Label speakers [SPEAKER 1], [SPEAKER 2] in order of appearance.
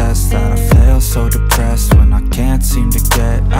[SPEAKER 1] That I fail so depressed when I can't seem to get out